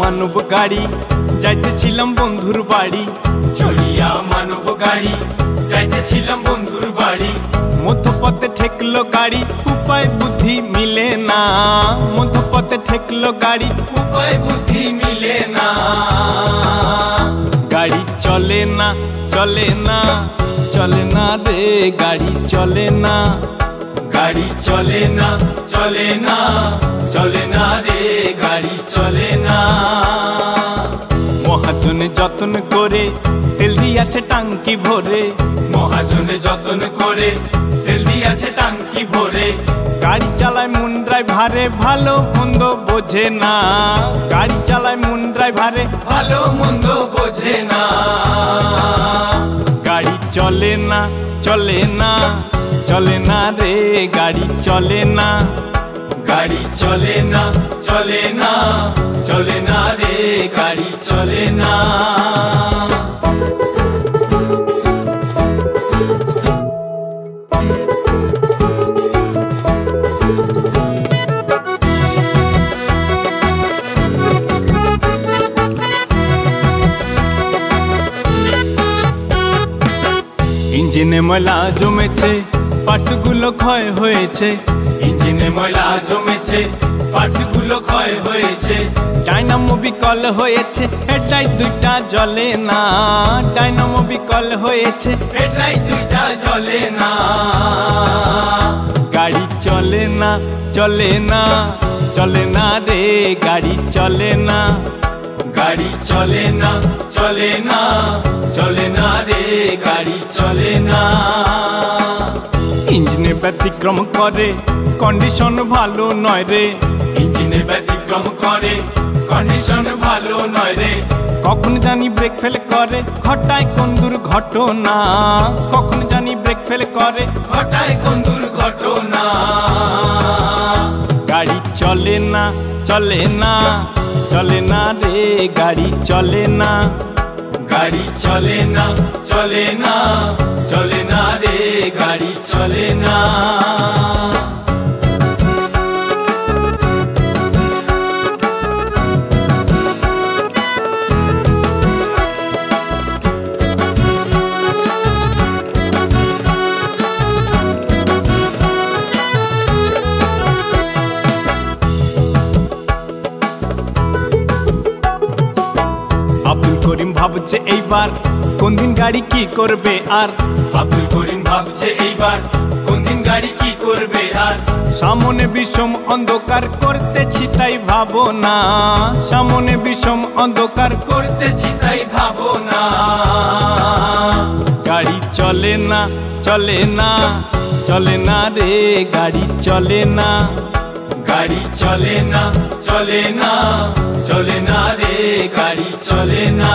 মানব গাড়ি যাইতেছিলাম বন্ধুর বাড়ি। চলিয়া মানব গাড়ি যাইতেছিলাম বন্ধুর বাড়ি। মধ্যপথে ঠেকলো গাড়ি উপায় বুদ্ধি মিলে না। মধ্যপথে ঠেকলো গাড়ি উপায় বুদ্ধি মিলে না। গাড়ি চলে না চলে না চলে না রে গাড়ি চলে না। গাড়ি চলে না চলে না চলে না রে, গাড়ি চলে না। মহাজনে যত্ন করে তেল দিয়াছে টাঙ্কি ভরে, মহাজনে যতন করে তেল দিয়াছে টাঙ্কি ভরে। গাড়ি চালায় মুন ড্রাইভারে, ভালো মন্দ বোঝে না। গাড়ি চালায় মুন ড্রাইভারে, ভালো মন্দ বোঝে না। গাড়ি চলে না চলে না চলে না রে, গাড়ি চলে না। গাড়ি চলে না চলে না চলে না রে, গাড়ি চলে না। ইঞ্জিনে ময়লা জমেছে পার্সগুলো ক্ষয় হয়েছে। ইঞ্জিনে ময়লা জমেছে পার্সগুলো ক্ষয় হয়েছে। ডাইনামো বিকল হয়েছে, হেডলাইট দুইটা জ্বলে না। ডাইনামো বিকল হয়েছে, হেডলাইট দুইটা জ্বলে না। গাড়ি চলে না চলে না চলে না রে, গাড়ি চলে না। গাড়ি চলে না চলে না চলে না রে গাড়ি চলে না। ইঞ্জিনে ব্যতিক্রম করে কন্ডিশন ভালো নয় রে। ইঞ্জিনে ব্যতিক্রম করে কন্ডিশন ভালো নয় রে। কখন জানি ব্রেক ফেল করে ঘটায় কোন দুর্ঘটনা। কখন জানি ব্রেক ফেল করে ঘটায় কোন দুর্ঘটনা। গাড়ি চলে না চলে না। চলে না রে, গাড়ি চলে না। গাড়ি চলে না চলে না চলে না রে, গাড়ি চলে না। ভাবছে এইবার? কোন দিন গাড়ি কি করবে আর? আব্দুল করিম ভাবছে এইবার, কোন দিন গাড়ি কি করবে আর? সামনে বিষম অন্ধকার করতেছি তাই ভাবো না। সামনে বিষম অন্ধকার করতেছি তাই ভাবো না। গাড়ি চলে না চলে না চলে না রে, গাড়ি চলে না। গাড়ি চলে না চলে না চলে না রে গাড়ি চলে না।